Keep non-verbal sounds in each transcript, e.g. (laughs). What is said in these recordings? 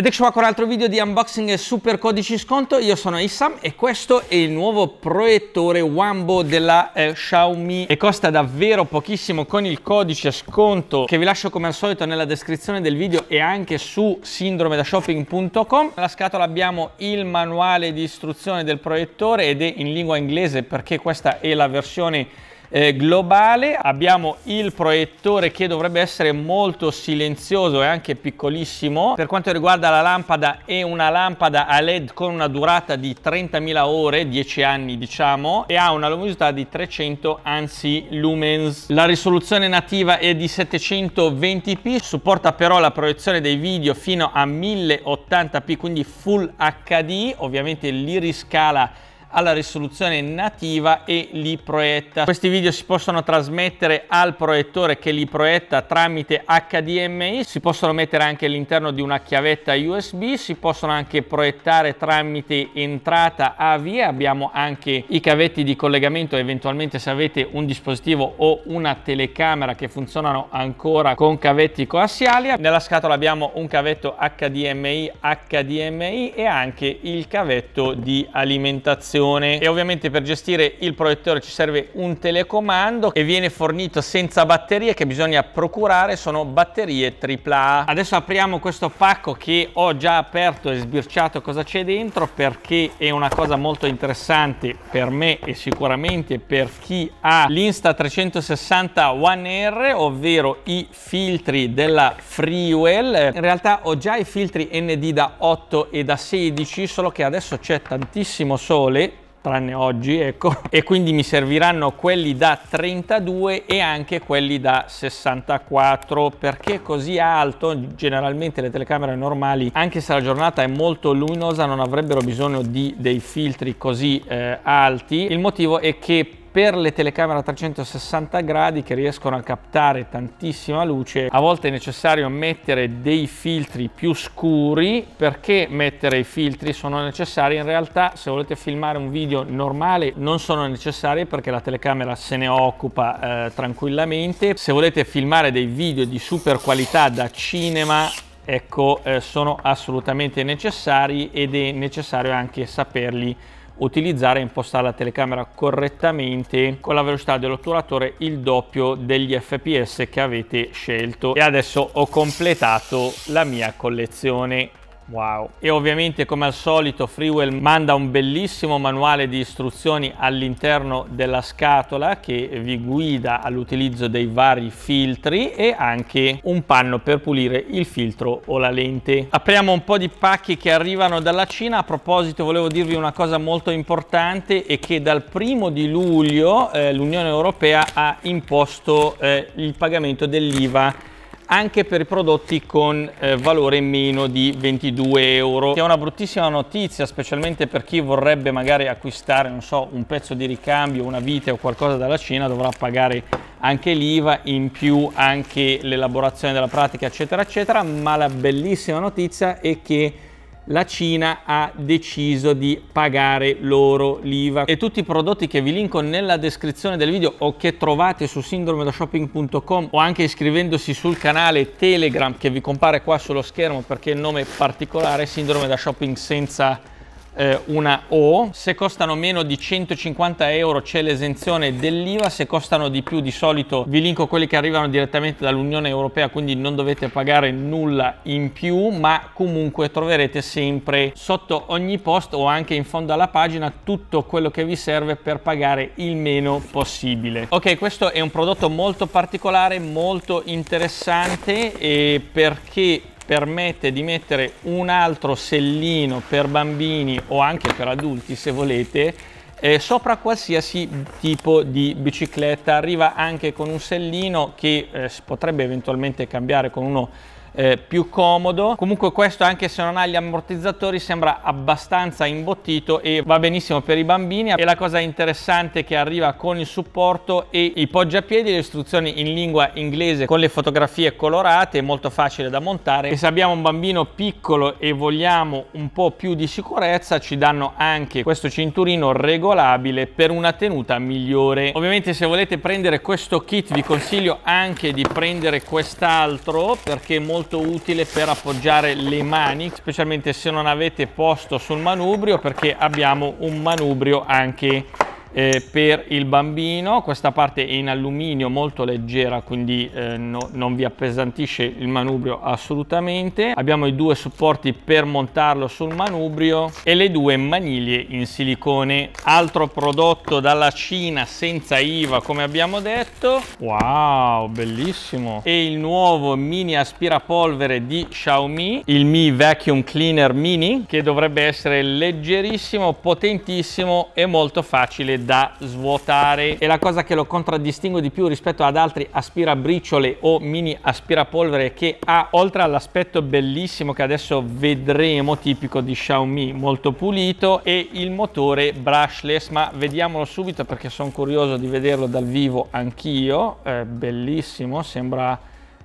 Ed ecco qua con un altro video di unboxing e super codici sconto, io sono Issam e questo è il nuovo proiettore Wambo della eh, Xiaomi e costa davvero pochissimo con il codice sconto che vi lascio come al solito nella descrizione del video e anche su sindromedashopping.com. Nella scatola abbiamo il manuale di istruzione del proiettore ed è in lingua inglese perché questa è la versione eh, globale. Abbiamo il proiettore che dovrebbe essere molto silenzioso e anche piccolissimo. Per quanto riguarda la lampada è una lampada a led con una durata di 30.000 ore 10 anni diciamo e ha una luminosità di 300 ANSI lumens. La risoluzione nativa è di 720p supporta però la proiezione dei video fino a 1080p quindi full HD ovviamente li riscala alla risoluzione nativa e li proietta. Questi video si possono trasmettere al proiettore che li proietta tramite HDMI, si possono mettere anche all'interno di una chiavetta USB, si possono anche proiettare tramite entrata AV, abbiamo anche i cavetti di collegamento eventualmente se avete un dispositivo o una telecamera che funzionano ancora con cavetti coassiali. Nella scatola abbiamo un cavetto HDMI, HDMI e anche il cavetto di alimentazione televisione e ovviamente per gestire il proiettore ci serve un telecomando e viene fornito senza batterie che bisogna procurare, sono batterie AAA. Adesso apriamo questo pacco che ho già aperto e sbirciato cosa c'è dentro perché è una cosa molto interessante per me e sicuramente per chi ha l'Insta360 One R, ovvero i filtri della Freewell. In realtà ho già i filtri ND da 8 e da 16, solo che adesso c'è tantissimo sole tranne oggi ecco. (laughs) E quindi mi serviranno quelli da 32 e anche quelli da 64 perché così alto generalmente le telecamere normali anche se la giornata è molto luminosa non avrebbero bisogno di dei filtri così eh, alti. Il motivo è che per le telecamere a 360 gradi che riescono a captare tantissima luce. A volte è necessario mettere dei filtri più scuri. Perché mettere i filtri? Sono necessari. In realtà se volete filmare un video normale non sono necessari perché la telecamera se ne occupa eh, tranquillamente. Se volete filmare dei video di super qualità da cinema ecco eh, sono assolutamente necessari ed è necessario anche saperli utilizzare e impostare la telecamera correttamente con la velocità dell'otturatore il doppio degli fps che avete scelto. E adesso ho completato la mia collezione Wow! E ovviamente come al solito Freewell manda un bellissimo manuale di istruzioni all'interno della scatola che vi guida all'utilizzo dei vari filtri e anche un panno per pulire il filtro o la lente. Apriamo un po' di pacchi che arrivano dalla Cina. A proposito volevo dirvi una cosa molto importante e che dal primo di luglio eh, l'Unione Europea ha imposto eh, il pagamento dell'IVA anche per i prodotti con eh, valore meno di 22 euro. Che è una bruttissima notizia specialmente per chi vorrebbe magari acquistare non so un pezzo di ricambio una vite o qualcosa dalla Cina dovrà pagare anche l'IVA in più anche l'elaborazione della pratica eccetera eccetera. Ma la bellissima notizia è che la Cina ha deciso di pagare loro l'IVA. E tutti i prodotti che vi linko nella descrizione del video o che trovate su sindromedashopping.com o anche iscrivendosi sul canale Telegram che vi compare qua sullo schermo perché il nome particolare è Sindrome da Shopping senza eh, una O, se costano meno di 150 euro c'è l'esenzione dell'IVA, se costano di più di solito vi linko quelli che arrivano direttamente dall'Unione Europea quindi non dovete pagare nulla in più ma comunque troverete sempre sotto ogni post o anche in fondo alla pagina tutto quello che vi serve per pagare il meno possibile. Ok questo è un prodotto molto particolare, molto interessante e perché permette di mettere un altro sellino per bambini o anche per adulti se volete eh, sopra qualsiasi tipo di bicicletta. Arriva anche con un sellino che eh, si potrebbe eventualmente cambiare con uno eh, più comodo. Comunque questo anche se non ha gli ammortizzatori sembra abbastanza imbottito e va benissimo per i bambini. E la cosa interessante che arriva con il supporto e i poggiapiedi le istruzioni in lingua inglese con le fotografie colorate molto facile da montare. E se abbiamo un bambino piccolo e vogliamo un po' più di sicurezza ci danno anche questo cinturino regolabile per una tenuta migliore. Ovviamente se volete prendere questo kit vi consiglio anche di prendere quest'altro perché molto molto utile per appoggiare le mani, specialmente se non avete posto sul manubrio perché abbiamo un manubrio anche eh, per il bambino, questa parte è in alluminio molto leggera quindi eh, no, non vi appesantisce il manubrio assolutamente. Abbiamo i due supporti per montarlo sul manubrio e le due maniglie in silicone. Altro prodotto dalla Cina senza IVA come abbiamo detto. Wow, bellissimo! E il nuovo mini aspirapolvere di Xiaomi, il Mi Vacuum Cleaner Mini che dovrebbe essere leggerissimo, potentissimo e molto facile da svuotare. E la cosa che lo contraddistingue di più rispetto ad altri aspirabriciole o mini aspirapolvere che ha oltre all'aspetto bellissimo che adesso vedremo tipico di Xiaomi molto pulito e il motore brushless ma vediamolo subito perché sono curioso di vederlo dal vivo anch'io. È bellissimo sembra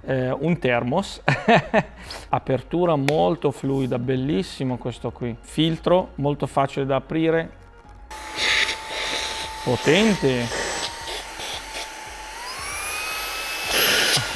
eh, un thermos. (laughs) Apertura molto fluida bellissimo questo qui. Filtro molto facile da aprire Potente.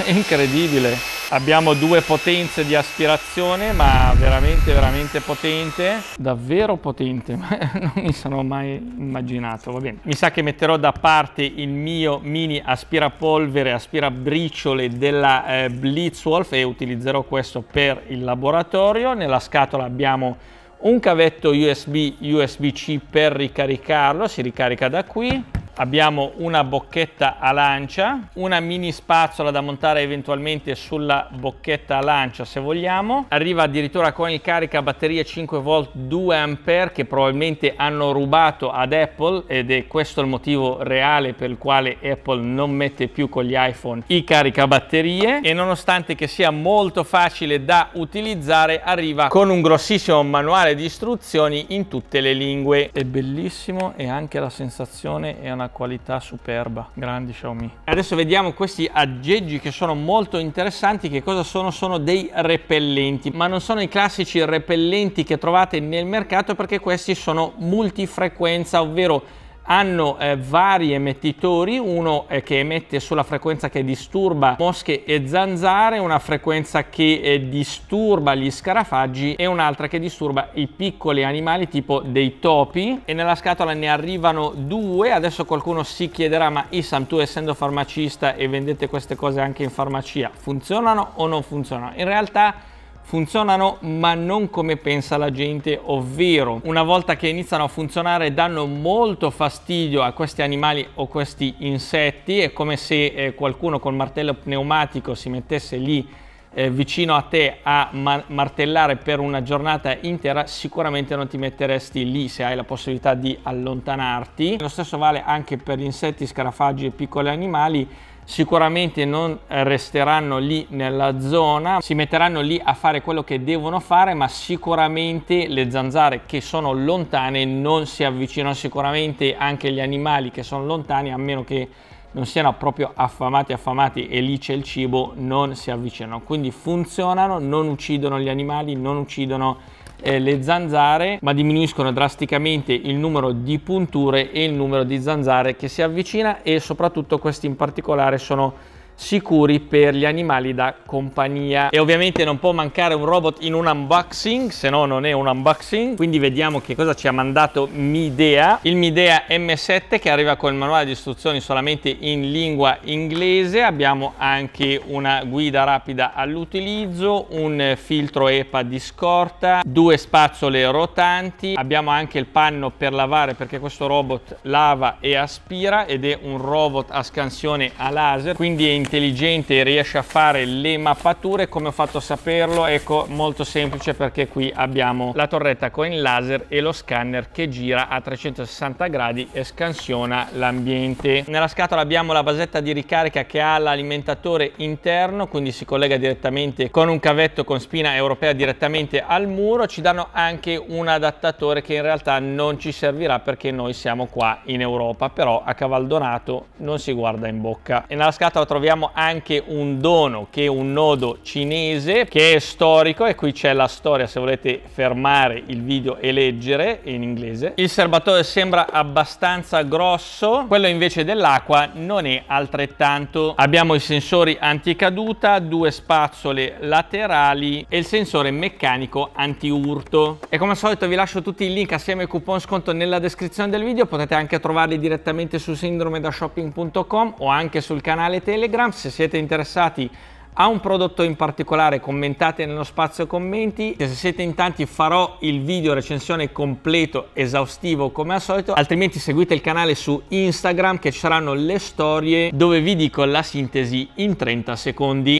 Incredibile. Abbiamo due potenze di aspirazione, ma veramente, veramente potente. Davvero potente, (laughs) non mi sono mai immaginato. Va bene. Mi sa che metterò da parte il mio mini aspirapolvere, aspirabriciole della eh, Blitzwolf e utilizzerò questo per il laboratorio. Nella scatola abbiamo un cavetto USB USB-C per ricaricarlo, si ricarica da qui abbiamo una bocchetta a lancia, una mini spazzola da montare eventualmente sulla bocchetta a lancia se vogliamo, arriva addirittura con il carica batterie 5 volt 2 ampere che probabilmente hanno rubato ad Apple ed è questo il motivo reale per il quale Apple non mette più con gli iPhone i caricabatterie e nonostante che sia molto facile da utilizzare arriva con un grossissimo manuale di istruzioni in tutte le lingue. È bellissimo e anche la sensazione è una qualità superba, grandi Xiaomi. Adesso vediamo questi aggeggi che sono molto interessanti, che cosa sono? Sono dei repellenti, ma non sono i classici repellenti che trovate nel mercato perché questi sono multifrequenza, ovvero hanno eh, vari emettitori, uno eh, che emette sulla frequenza che disturba mosche e zanzare, una frequenza che eh, disturba gli scarafaggi e un'altra che disturba i piccoli animali tipo dei topi. E nella scatola ne arrivano due, adesso qualcuno si chiederà ma Isam tu essendo farmacista e vendete queste cose anche in farmacia, funzionano o non funzionano? In realtà funzionano ma non come pensa la gente, ovvero una volta che iniziano a funzionare danno molto fastidio a questi animali o questi insetti, è come se eh, qualcuno col martello pneumatico si mettesse lì eh, vicino a te a ma martellare per una giornata intera, sicuramente non ti metteresti lì se hai la possibilità di allontanarti. Lo stesso vale anche per gli insetti, scarafaggi e piccoli animali sicuramente non resteranno lì nella zona, si metteranno lì a fare quello che devono fare, ma sicuramente le zanzare che sono lontane non si avvicinano, sicuramente anche gli animali che sono lontani, a meno che non siano proprio affamati affamati e lì c'è il cibo, non si avvicinano. Quindi funzionano, non uccidono gli animali, non uccidono eh, le zanzare ma diminuiscono drasticamente il numero di punture e il numero di zanzare che si avvicina e soprattutto questi in particolare sono sicuri per gli animali da compagnia. E ovviamente non può mancare un robot in un unboxing se no non è un unboxing. Quindi vediamo che cosa ci ha mandato Midea. Il Midea M7 che arriva con il manuale di istruzioni solamente in lingua inglese. Abbiamo anche una guida rapida all'utilizzo un filtro EPA di scorta due spazzole rotanti. Abbiamo anche il panno per lavare perché questo robot lava e aspira ed è un robot a scansione a laser. Quindi è in intelligente e riesce a fare le mappature come ho fatto a saperlo ecco molto semplice perché qui abbiamo la torretta con il laser e lo scanner che gira a 360 gradi e scansiona l'ambiente. Nella scatola abbiamo la basetta di ricarica che ha l'alimentatore interno quindi si collega direttamente con un cavetto con spina europea direttamente al muro. Ci danno anche un adattatore che in realtà non ci servirà perché noi siamo qua in Europa però a Cavaldonato non si guarda in bocca. E nella scatola troviamo abbiamo anche un dono che è un nodo cinese che è storico e qui c'è la storia se volete fermare il video e leggere in inglese. Il serbatore sembra abbastanza grosso, quello invece dell'acqua non è altrettanto. Abbiamo i sensori anticaduta, due spazzole laterali e il sensore meccanico anti-urto. E come al solito vi lascio tutti i link assieme ai coupon sconto nella descrizione del video, potete anche trovarli direttamente su sindromedashopping.com o anche sul canale Telegram. Se siete interessati a un prodotto in particolare commentate nello spazio commenti. Se siete in tanti farò il video recensione completo esaustivo come al solito. Altrimenti seguite il canale su Instagram che ci saranno le storie dove vi dico la sintesi in 30 secondi